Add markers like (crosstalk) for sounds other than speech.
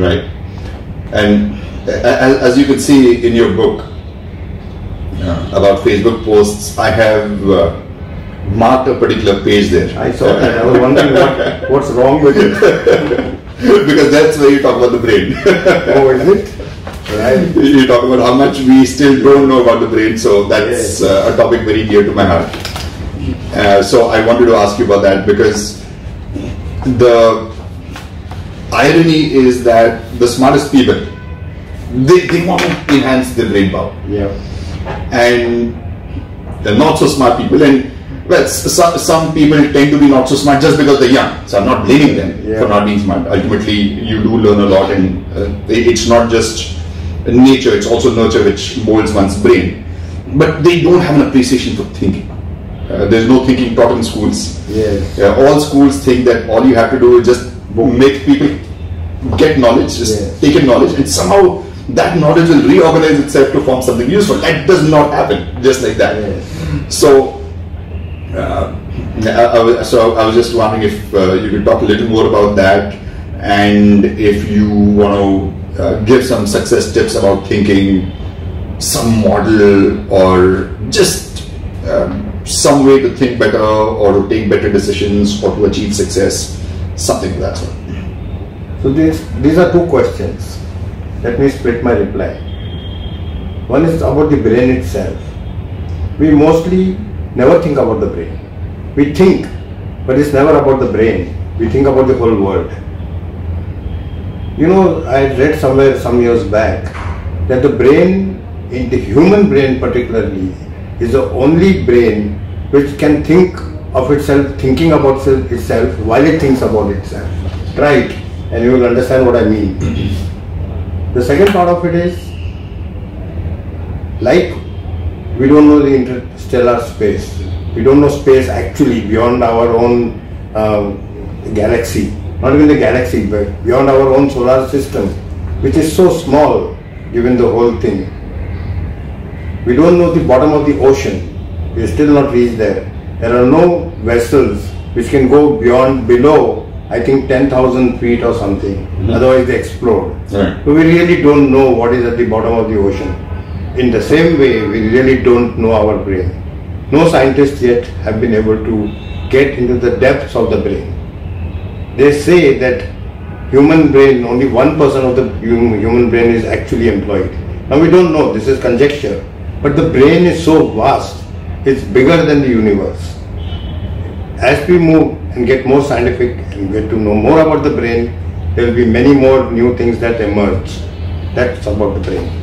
Right. And as, you can see in your book uh, about Facebook posts, I have uh, marked a particular page there. I saw that. I was wondering what, what's wrong with it. (laughs) because that's where you talk about the brain. (laughs) oh, is it? Right. You talk about how much we still don't know about the brain, so that's Yes. uh, a topic very dear to my heart. Uh, so I wanted to ask you about that because the irony is that the smartest people they, they want to enhance their brain power. Yeah. And they're not so smart people and well some, some people tend to be not so smart just because they're young. So i'm not blaming them Yeah. for not being smart. Ultimately you do learn a lot and uh, it's not just nature it's also nurture which molds one's brain. But they don't have an appreciation for thinking. Uh, there's no thinking taught in schools. Yeah, all schools think that all you have to do is just make people get knowledge, just Yes. take in knowledge, and somehow that knowledge will reorganize itself to form something useful. That does not happen just like that. Yes. So, uh, I, I was, so I was just wondering if uh, you could talk a little more about that, and if you want to uh, give some success tips about thinking, some model, or just um, some way to think better, or to take better decisions, or to achieve success, something of that sort. So these, these are two questions. Let me split my reply. One is about the brain itself. We mostly never think about the brain. We think, but it's never about the brain. We think about the whole world. You know, I read somewhere some years back that the brain, in the human brain particularly, is the only brain which can think of itself, thinking about itself while it thinks about itself. Right? And you will understand what I mean. The second part of it is like we don't know the interstellar space. We don't know space actually beyond our own um, galaxy. Not even the galaxy, but beyond our own solar system, which is so small given the whole thing. We don't know the bottom of the ocean. We still not reached there. There are no vessels which can go beyond below, I think 10,000 feet or something. Mm-hmm. Otherwise they explode. Right. So we really don't know what is at the bottom of the ocean. In the same way, we really don't know our brain. No scientists yet have been able to get into the depths of the brain. They say that human brain, only 1% of the human brain is actually employed. Now we don't know, this is conjecture. But the brain is so vast, it's bigger than the universe. As we move and get more scientific and get to know more about the brain, there will be many more new things that emerge. That's about the brain.